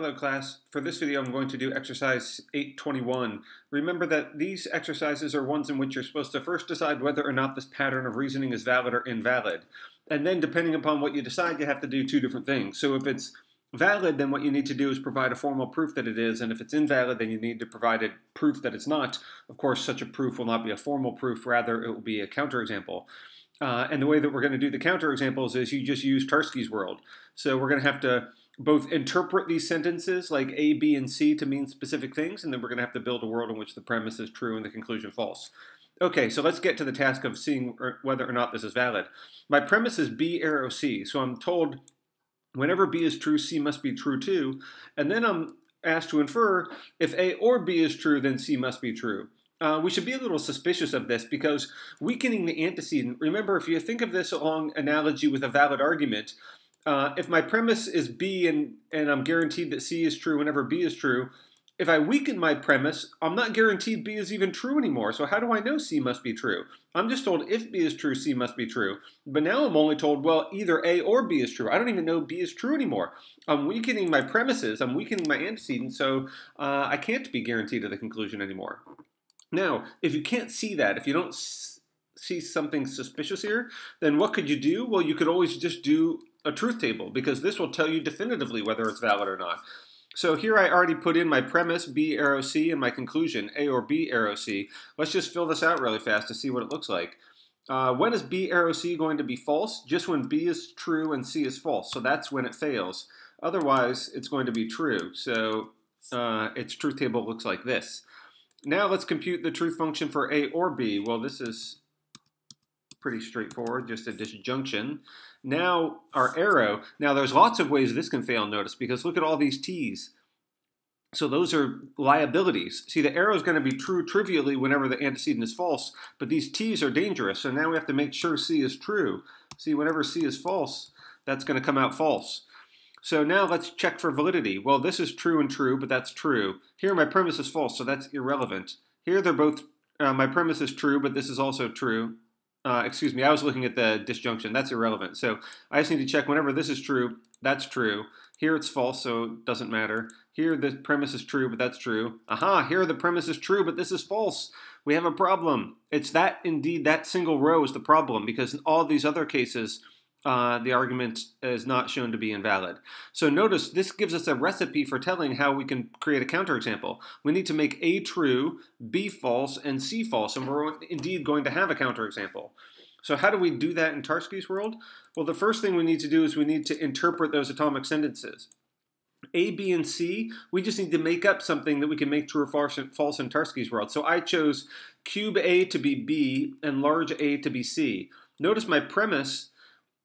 Hello class. For this video I'm going to do exercise 821. Remember that these exercises are ones in which you're supposed to first decide whether or not this pattern of reasoning is valid or invalid. And then depending upon what you decide you have to do two different things. So if it's valid then what you need to do is provide a formal proof that it is and if it's invalid then you need to provide a proof that it's not. Of course such a proof will not be a formal proof rather it will be a counterexample. Uh, and the way that we're going to do the counterexamples is you just use Tarski's world. So we're going to have to both interpret these sentences like A, B, and C to mean specific things, and then we're going to have to build a world in which the premise is true and the conclusion false. Okay, so let's get to the task of seeing whether or not this is valid. My premise is B arrow C, so I'm told whenever B is true, C must be true too, and then I'm asked to infer if A or B is true, then C must be true. Uh, we should be a little suspicious of this because weakening the antecedent, remember if you think of this along analogy with a valid argument, uh, if my premise is B and, and I'm guaranteed that C is true whenever B is true, if I weaken my premise, I'm not guaranteed B is even true anymore. So how do I know C must be true? I'm just told if B is true, C must be true. But now I'm only told, well, either A or B is true. I don't even know B is true anymore. I'm weakening my premises. I'm weakening my antecedent, so uh, I can't be guaranteed to the conclusion anymore. Now, if you can't see that, if you don't see something suspicious here, then what could you do? Well, you could always just do a truth table because this will tell you definitively whether it's valid or not. So here I already put in my premise, B arrow C, and my conclusion, A or B arrow C. Let's just fill this out really fast to see what it looks like. Uh, when is B arrow C going to be false? Just when B is true and C is false. So that's when it fails. Otherwise, it's going to be true. So uh, its truth table looks like this. Now let's compute the truth function for A or B. Well, this is pretty straightforward, just a disjunction. Now our arrow, now there's lots of ways this can fail notice because look at all these t's. So those are liabilities. See, the arrow is going to be true trivially whenever the antecedent is false, but these t's are dangerous. So now we have to make sure C is true. See, whenever C is false, that's going to come out false. So now let's check for validity. Well, this is true and true, but that's true. Here my premise is false, so that's irrelevant. Here they're both, uh, my premise is true, but this is also true. Uh, excuse me, I was looking at the disjunction. That's irrelevant. So I just need to check whenever this is true, that's true. Here it's false, so it doesn't matter. Here the premise is true, but that's true. Aha, here the premise is true, but this is false. We have a problem. It's that, indeed, that single row is the problem because in all these other cases, uh, the argument is not shown to be invalid. So notice this gives us a recipe for telling how we can create a counterexample. We need to make A true, B false, and C false, and we're indeed going to have a counterexample. So how do we do that in Tarski's world? Well, the first thing we need to do is we need to interpret those atomic sentences. A, B, and C, we just need to make up something that we can make true or false in Tarski's world. So I chose cube A to be B and large A to be C. Notice my premise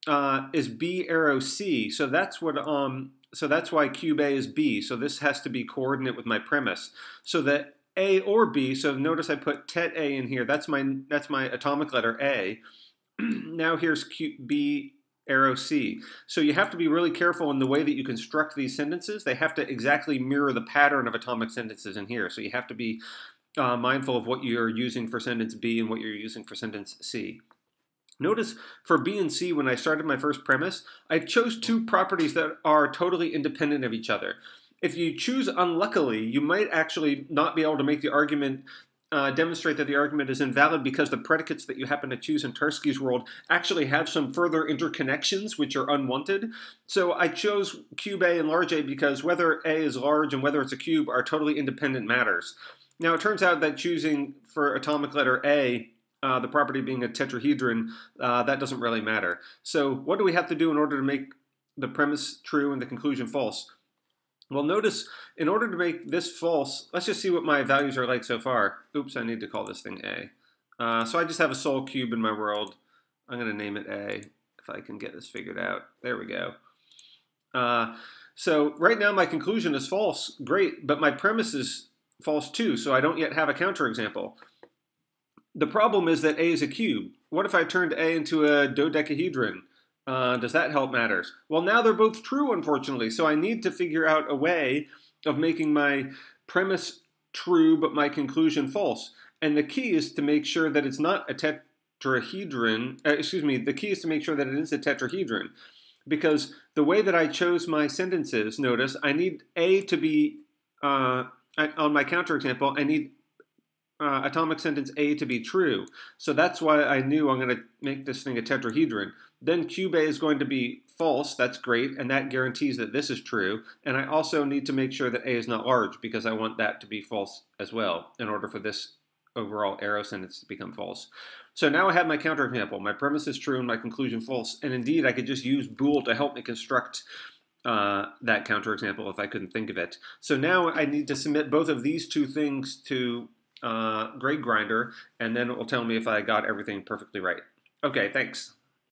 uh, is B arrow C. So that's what um so that's why cube A is B. So this has to be coordinate with my premise. So that A or B, so notice I put tet A in here. That's my that's my atomic letter A. now here's Q, B arrow C. So you have to be really careful in the way that you construct these sentences. They have to exactly mirror the pattern of atomic sentences in here. So you have to be uh, mindful of what you're using for sentence B and what you're using for sentence C. Notice for B and C, when I started my first premise, I chose two properties that are totally independent of each other. If you choose unluckily, you might actually not be able to make the argument uh, demonstrate that the argument is invalid because the predicates that you happen to choose in Tarski's world actually have some further interconnections which are unwanted. So I chose cube A and large A because whether A is large and whether it's a cube are totally independent matters. Now it turns out that choosing for atomic letter A uh, the property being a tetrahedron, uh, that doesn't really matter. So what do we have to do in order to make the premise true and the conclusion false? Well, notice in order to make this false, let's just see what my values are like so far. Oops, I need to call this thing A. Uh, so I just have a sole cube in my world. I'm going to name it A if I can get this figured out. There we go. Uh, so right now my conclusion is false. Great, but my premise is false too, so I don't yet have a counterexample. The problem is that A is a cube. What if I turned A into a dodecahedron? Uh, does that help matters? Well, now they're both true, unfortunately, so I need to figure out a way of making my premise true but my conclusion false. And the key is to make sure that it's not a tetrahedron. Uh, excuse me, the key is to make sure that it is a tetrahedron. because the way that I chose my sentences, notice I need A to be, uh, on my counterexample, I need uh, atomic sentence A to be true. So that's why I knew I'm going to make this thing a tetrahedron. Then cube A is going to be false. That's great, and that guarantees that this is true. And I also need to make sure that A is not large because I want that to be false as well in order for this overall arrow sentence to become false. So now I have my counterexample. My premise is true and my conclusion false. And indeed, I could just use Boole to help me construct uh, that counterexample if I couldn't think of it. So now I need to submit both of these two things to uh, Grade Grinder, and then it will tell me if I got everything perfectly right. Okay, thanks.